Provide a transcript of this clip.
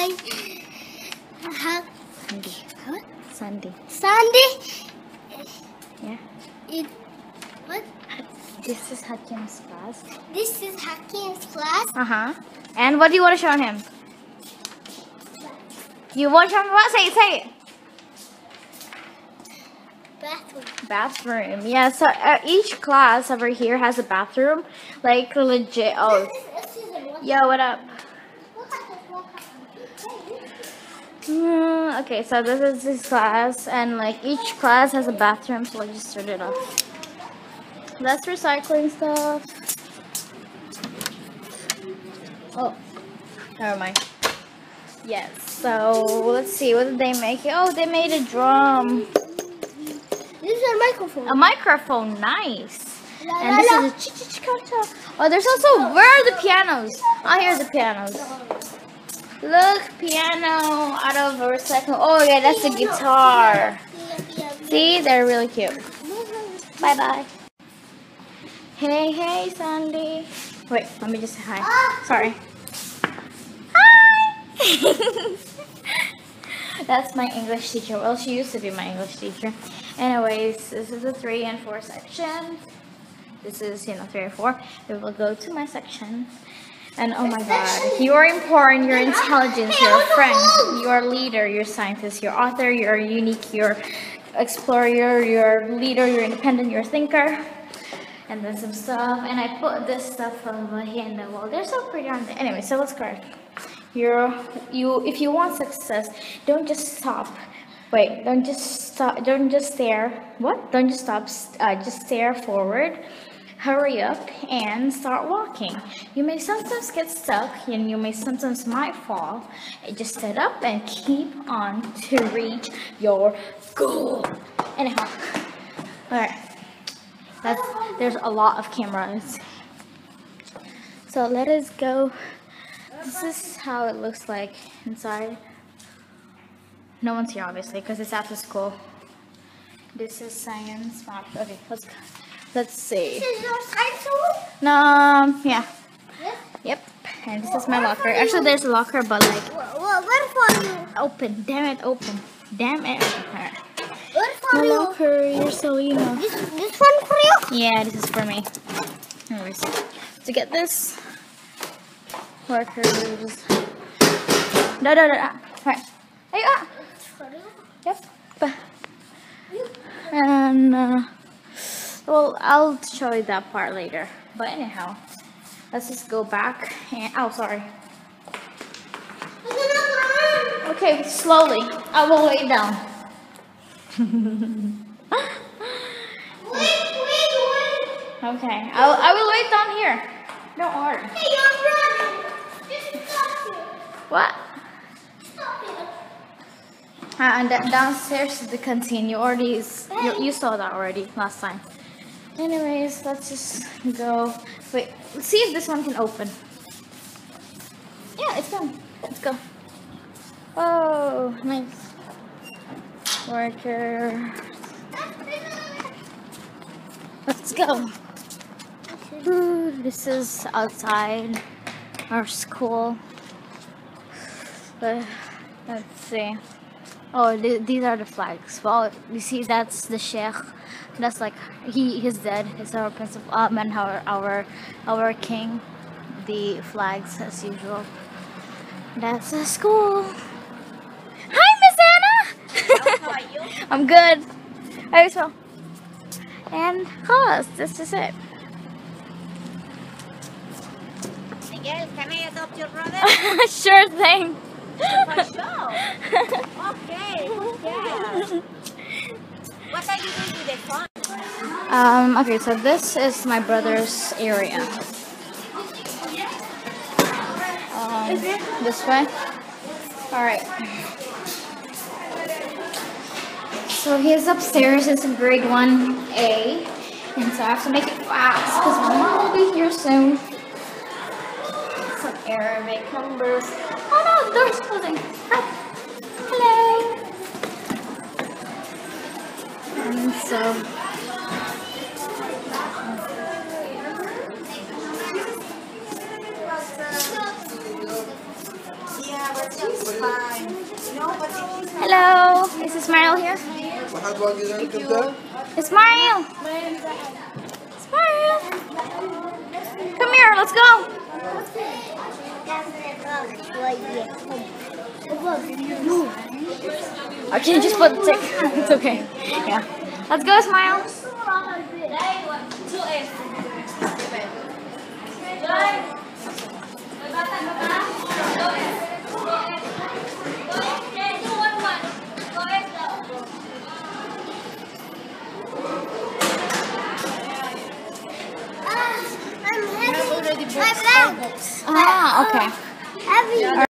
Hi. Sandy. what? Sandy. Sandy. Yeah. It, what? This is Hakim's class. This is Hakim's class. Uh huh. And what do you want to show him? You want to show him what? Say it. Say it. Bathroom. Bathroom. Yeah. So uh, each class over here has a bathroom, like legit. Oh. This is, this is a one- Yo, what up? Okay, so this is this class, and like each class has a bathroom, so let's just start it off. That's recycling stuff. Oh, never mind. Yes, so let's see, what did they make? Oh, they made a drum. This is a microphone. A microphone, nice. La, And la, this la. is a chi-chi-chi-cha. Oh, there's also, where are the pianos? Oh, here's the pianos. Look, piano out of a recycle. Oh, yeah, that's a guitar. See, they're really cute. Bye bye. Hey, hey, Sandy. Wait, let me just say hi. Sorry. Hi. That's my English teacher. Well, she used to be my English teacher. Anyways, this is the three and four section. This is, you know, three or four. We will go to my section. And oh my god, you are important, you're intelligent, you're a friend, you're a leader, you're a scientist, you're author, you're unique, you're explorer, you're, leader, you're independent, you're thinker. And then some stuff. And I put this stuff over here in the wall. They're so pretty, on there. Anyway, so let's go. You're you if you want success, don't just stop. Wait, don't just stop. Don't just stare. What? Don't just stop. Uh, just stare forward. Hurry up and start walking. You may sometimes get stuck and you may sometimes might fall. Just stand up and keep on to reach your goal. Anyhow, all right. That's there's a lot of cameras. So let us go. This is how it looks like inside. No one's here obviously because it's after school. This is science. Okay, let's go. Let's see. This is your science room? No, um, yeah. Yes. Yep. And this is my locker. Actually, there's a locker, but like Wh- wh- Where for you? open. Damn it, open. Damn it. Alright. My you? locker. You're so you know. This, this one for you? Yeah, this is for me. Anyways, to get this just no, no, no, no. Right. There you are. It's for you. Yep. And uh, well, I'll show you that part later. But anyhow, let's just go back. And oh, sorry. There's another one. Okay, slowly. I will lay down. Wait, wait, wait. Okay, I'll, I will wait down here. Don't. Hey, you're running. Just stop here. What? Stop here. Uh, and downstairs is the canteen. You already you, you saw that already last time. Anyways, let's just go. Wait, let's see if this one can open. Yeah, it's done. Let's go. Oh, nice. Worker. Let's go. Ooh, this is outside our school. But let's see. Oh, th- these are the flags. Well, you see, that's the sheikh. That's like he he's dead. It's our principal, um, and our our our king. The flags as usual. That's the school. Hi, Miss Anna. How are you? I'm good. I as well. And class. This is it. Miguel, can I adopt your brother? sure thing. Okay. What are you doing? Um, okay, so this is my brother's area. Um, this way. Alright. So he's upstairs, it's grade 1A. And so I have to make it fast because my mom will be here soon. Arabic numbers. Oh no, door's closing. Hi. Hello. And so Hello, is Ismail here? Ismail! Ismail! Come here, let's go! I can't just put the tick. it's okay. Yeah. Let's go, Smile. Ah, ah okay. Yeah.